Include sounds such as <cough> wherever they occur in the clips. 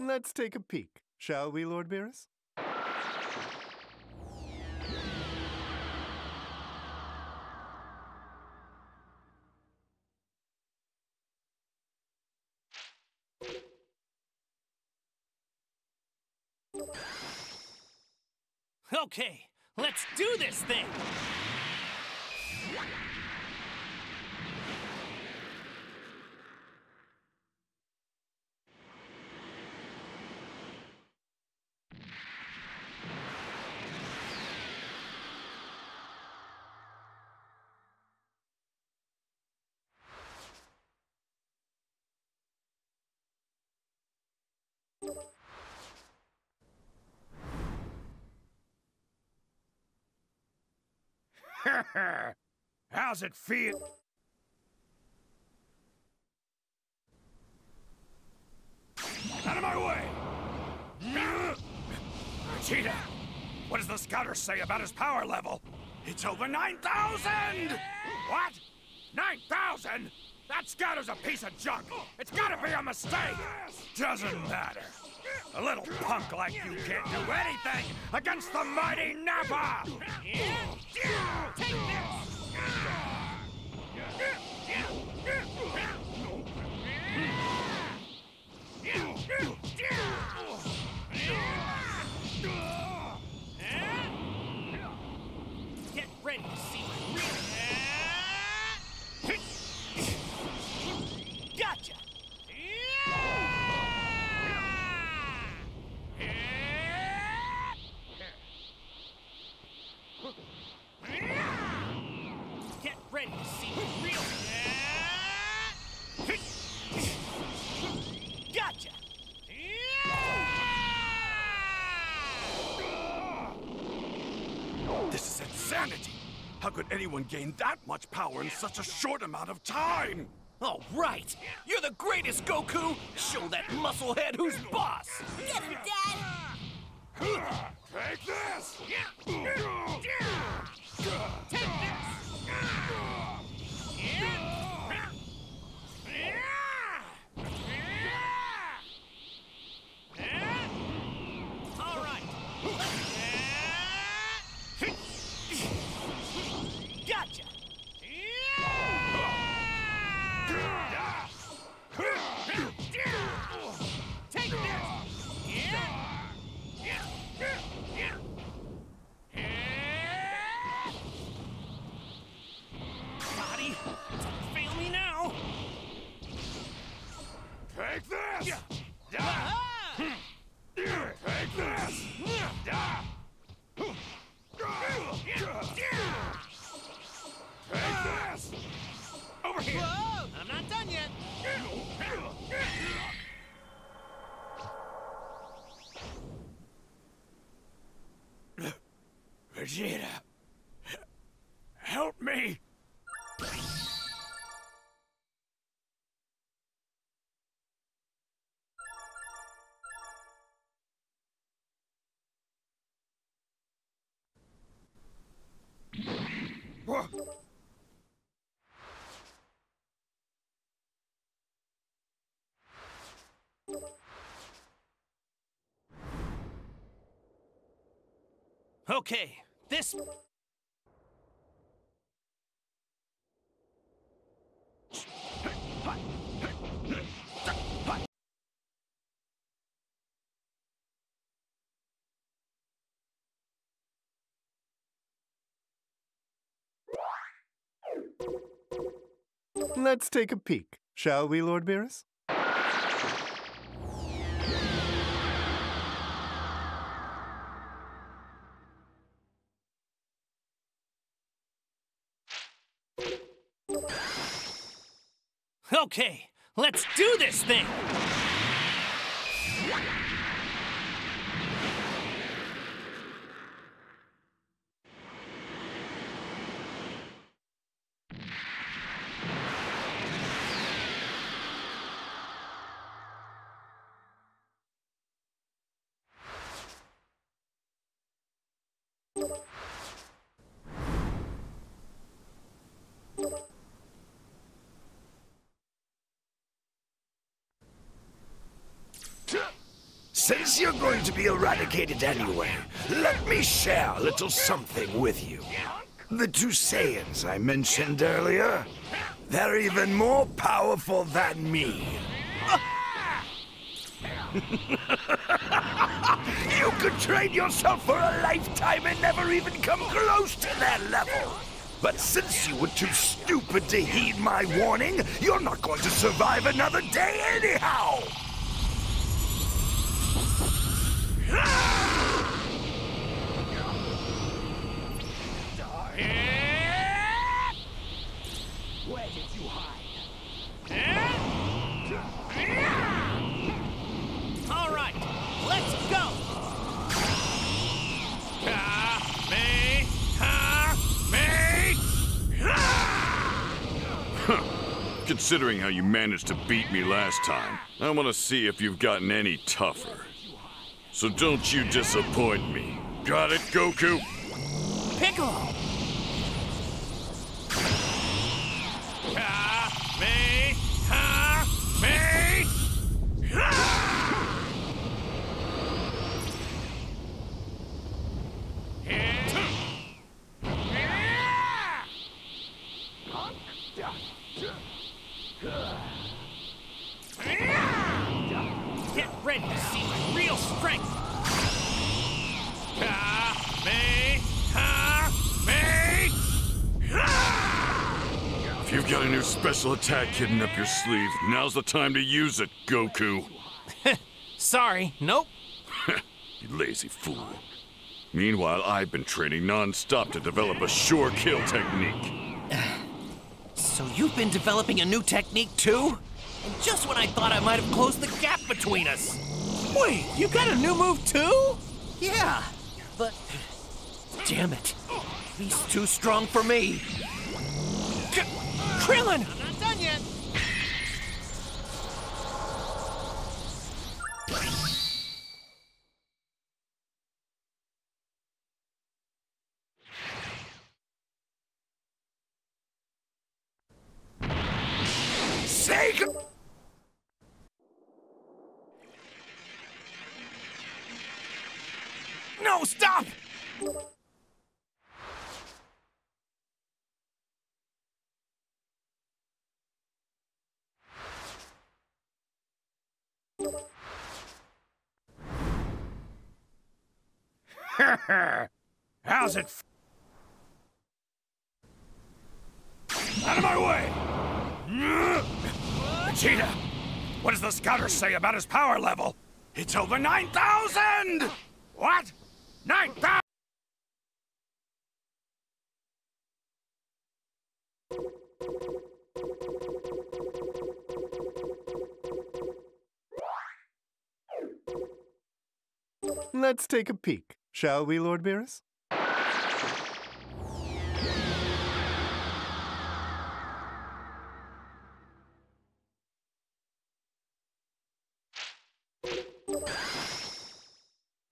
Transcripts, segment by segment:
Let's take a peek, shall we, Lord Beerus? Okay, let's do this thing! <laughs> How's it feel? Out of my way! <laughs> Vegeta, what does the scouter say about his power level? It's over 9,000! What? 9,000? That scouter's a piece of junk! It's gotta be a mistake! Doesn't matter. A little punk like you can't do anything against the mighty Nappa! Take this! This is insanity! How could anyone gain that much power in such a short amount of time? All right! You're the greatest, Goku! Show that musclehead who's boss! Get him, Dad! Take this! Take this! Vegeta! Help me! Whoa. Okay, this... Let's take a peek, shall we, Lord Beerus? Okay, let's do this thing! Since you're going to be eradicated anyway, let me share a little something with you. The two Saiyans I mentioned earlier, they're even more powerful than me. <laughs> you could train yourself for a lifetime and never even come close to their level. But since you were too stupid to heed my warning, you're not going to survive another day anyhow! All right, let's go! Considering how you managed to beat me last time, I want to see if you've gotten any tougher. So don't you disappoint me. Got it, Goku? Piccolo! Get ready to see my real strength! If you've got a new special attack hidden up your sleeve, now's the time to use it, Goku. <laughs> Sorry, nope. <laughs> You lazy fool. Meanwhile, I've been training non-stop to develop a sure kill technique. <sighs> So you've been developing a new technique too? And just when I thought I might have closed the gap between us. Wait, you got a new move too? Yeah, but damn it, he's too strong for me. K- Krillin! No, stop! <laughs> How's it? Out of my way! <laughs> Vegeta, what does the scouter say about his power level? It's over 9,000! What? 9,000? Let's take a peek, shall we, Lord Beerus?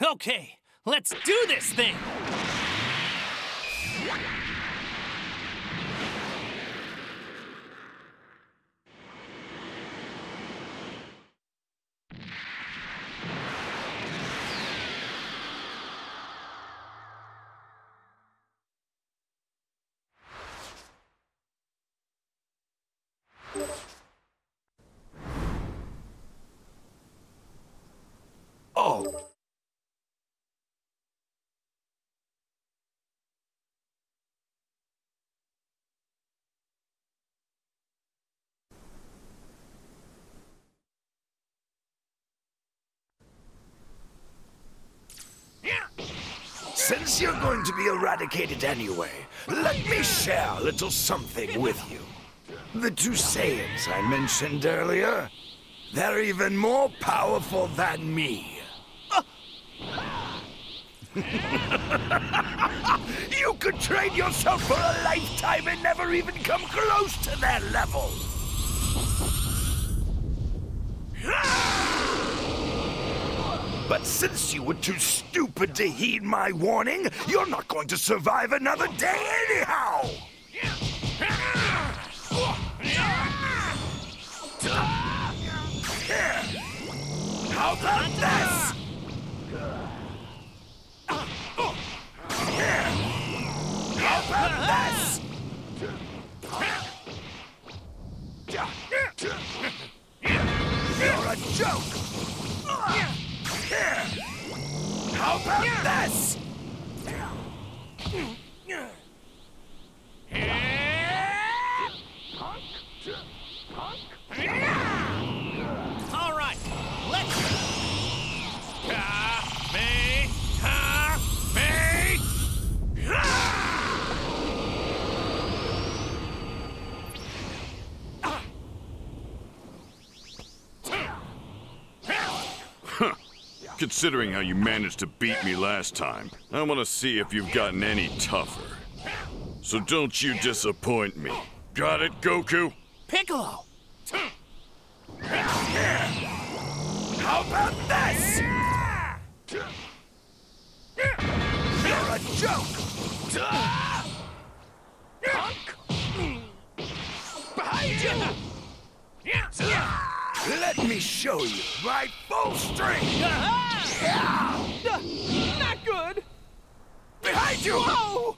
Okay, let's do this thing! Since you're going to be eradicated anyway, let me share a little something with you. The two Saiyans I mentioned earlier, they're even more powerful than me. <laughs> you could train yourself for a lifetime and never even come close to their level. But since you were too stupid to heed my warning, you're not going to survive another day anyhow! How about this? This! Considering how you managed to beat me last time, I want to see if you've gotten any tougher. So don't you disappoint me. Got it, Goku? Piccolo. How about this? You're a joke! Behind you! Let me show you my full strength! Not good. Behind you! Whoa!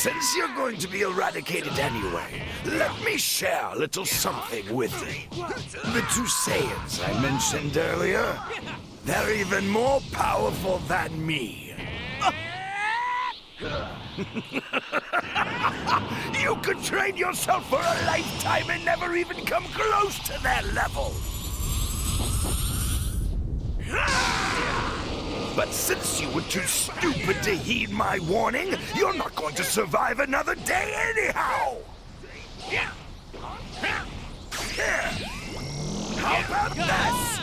Since you're going to be eradicated anyway, let me share a little something with you. The two Saiyans I mentioned earlier, they're even more powerful than me. <laughs> you could train yourself for a lifetime and never even come close to their level. But since you were too stupid to heed my warning, you're not going to survive another day anyhow! How about this?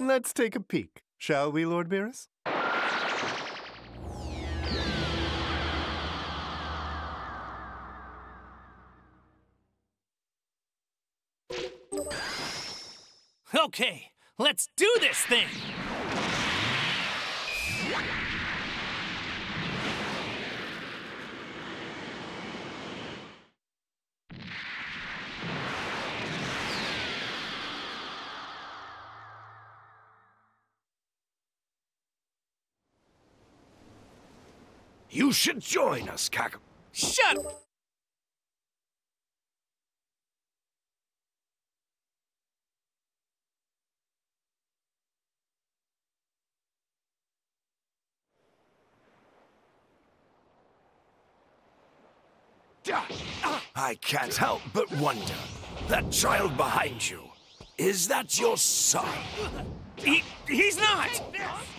Let's take a peek, shall we, Lord Beerus? Okay, let's do this thing. You should join us, Kak. Shut up. I can't help but wonder. That child behind you, is that your son? He, he's not.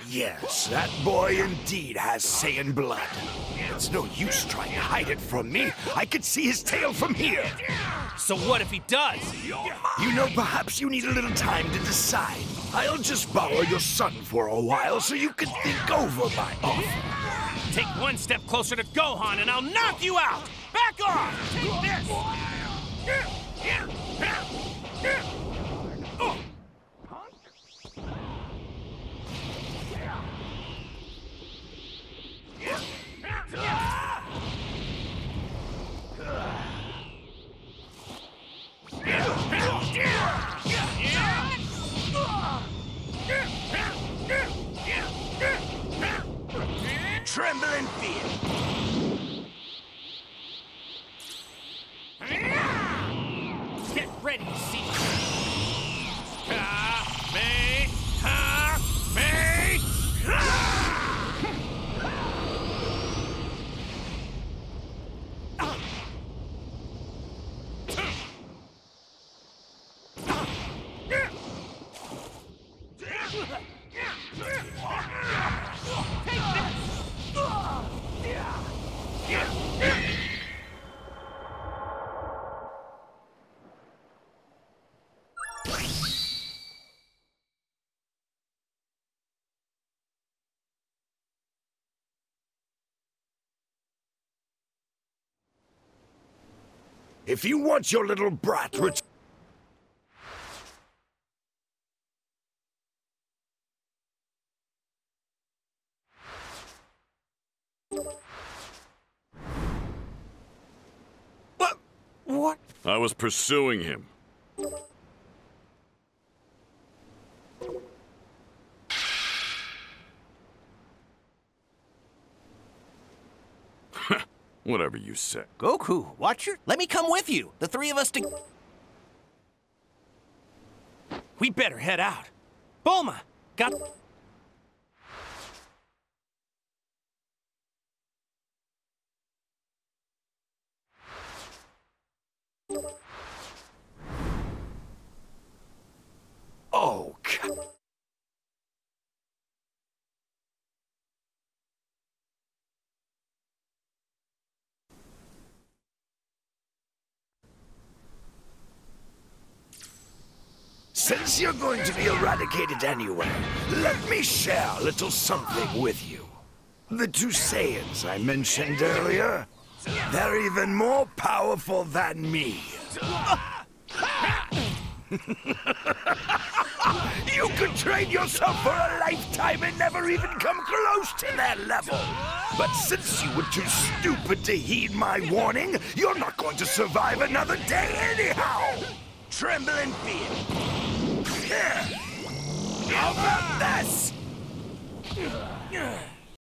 Yes, that boy indeed has Saiyan blood. It's no use trying to hide it from me. I can see his tail from here. So what if he does? You know, perhaps you need a little time to decide. I'll just borrow your son for a while so you can think over my offer. Take one step closer to Gohan and I'll knock you out! Back off! Take this! If you want your little brat ret- What? What? I was pursuing him. Whatever you say. Goku, watch your. Let me come with you. The three of us to. We better head out. Bulma, got. Oh, c- Since you're going to be eradicated anyway, let me share a little something with you. The two Saiyans I mentioned earlier, they're even more powerful than me. <laughs> You could train yourself for a lifetime and never even come close to their level. But since you were too stupid to heed my warning, you're not going to survive another day anyhow. Tremble in fear. Here. How about this?